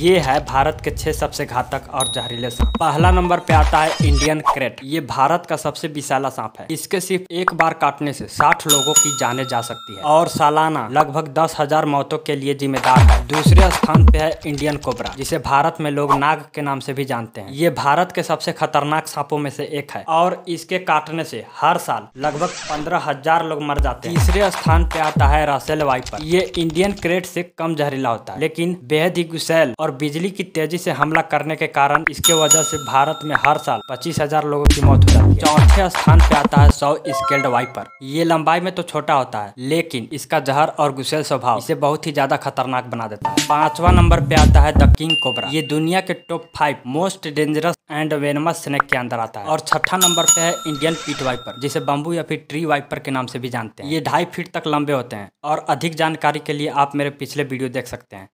ये है भारत के छह सबसे घातक और जहरीले सांप। पहला नंबर पे आता है इंडियन क्रेट। ये भारत का सबसे विशाला सांप है। इसके सिर्फ़ एक बार काटने से 60 लोगों की जाने जा सकती है। और सालाना लगभग दस हज़ार मौतों के लिए जिम्मेदार है। दूसरे स्थान पे है इंडियन कोबरा, जिसे भारत में लोग नाग के नाम से भी जानते हैं। ये भारत के सबसे खतरनाक सांपों में से एक है और इसके काटने से हर साल लगभग पंद्रह हज़ार लोग मर जाते हैं। तीसरे स्थान पे आता है रासेल वाइपर। ये इंडियन क्रेट से कम जहरीला होता है, लेकिन बेहद ही गुसैल और बिजली की तेज़ी से हमला करने के कारण इसके वजह से भारत में हर साल पच्चीस हज़ार लोगों की मौत हो जाती है। चौथे स्थान पे आता है सौ स्केल्ड वाइपर। ये लंबाई में तो छोटा होता है, लेकिन इसका जहर और गुसैल स्वभाव इसे बहुत ही ज़्यादा खतरनाक बना देता है। पांचवा नंबर पे आता है द किंग कोबरा। ये दुनिया के top five most dangerous and venomous snake के अंदर आता है। और छठा नंबर पे है इंडियन पीट वाइपर, जिसे बम्बू या फिर ट्री वाइपर के नाम से भी जानते हैं। ये ढाई फीट तक लंबे होते हैं। और अधिक जानकारी के लिए आप मेरे पिछले वीडियो देख सकते हैं।